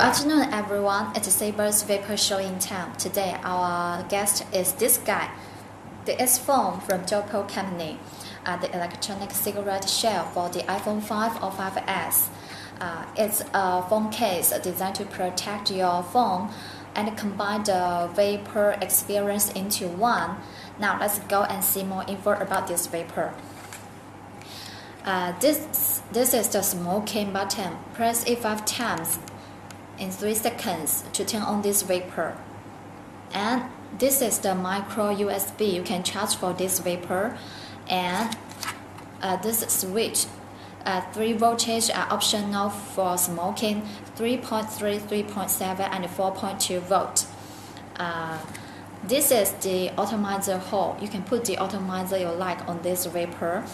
afternoon, everyone. It's Saber's Vapor Show in town. Today, our guest is this guy, the S Phone from Dovpo Company, uh, the electronic cigarette shell for the iPhone 5 or 5S. Uh, it's a phone case designed to protect your phone and combine the vapor experience into one. Now, let's go and see more info about this vapor. Uh, this, this is the smoking button. Press it 5 times in 3 seconds to turn on this vapor. And this is the micro USB you can charge for this vapor. And uh, this switch, uh, 3 voltage are optional for smoking 3.3, 3.7, and 4.2 volt. Uh, this is the atomizer hole. You can put the atomizer you like on this vapor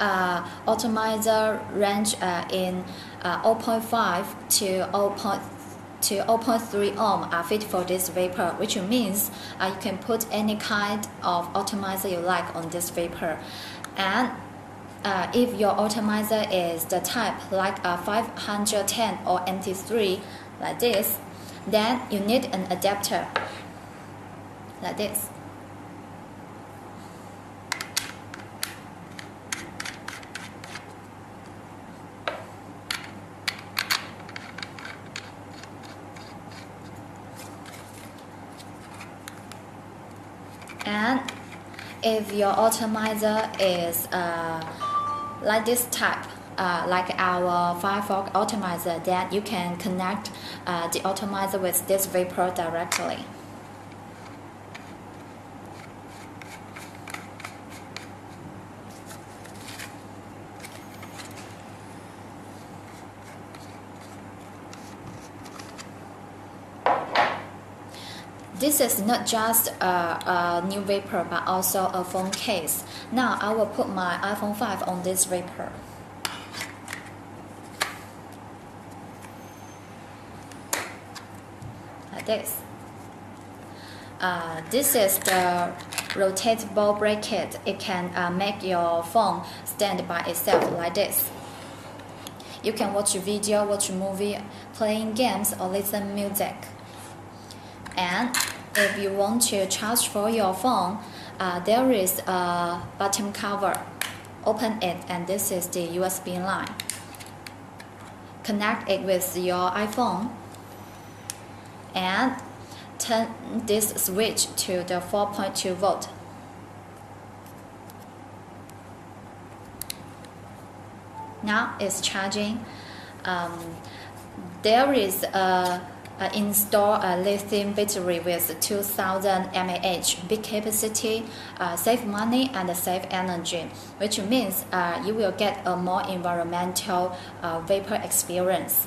uh, atomizer range uh, in uh, 0.5 to 0. To 0.3 ohm are fit for this vapor, which means uh, you can put any kind of atomizer you like on this vapor. And uh, if your atomizer is the type like a 510 or NT3 like this, then you need an adapter like this. And if your atomizer is uh, like this type uh, like our Firefox atomizer then you can connect uh, the atomizer with this vapor directly This is not just a, a, new vapor but also a phone case. Now I will put my iPhone 5 on this vapor. Like this. Uh, this is the rotatable bracket. It can uh, make your phone stand by itself like this. You can watch video, watch movie, playing games, or listen music. And if you want to charge for your phone, uh, there is a bottom cover. Open it and this is the USB line. Connect it with your iPhone and turn this switch to the 4.2 volt. Now it's charging. Um, there is a uh, install a lithium battery with 2000 mAh big capacity, uh, save money and save energy, which means uh, you will get a more environmental uh, vapor experience.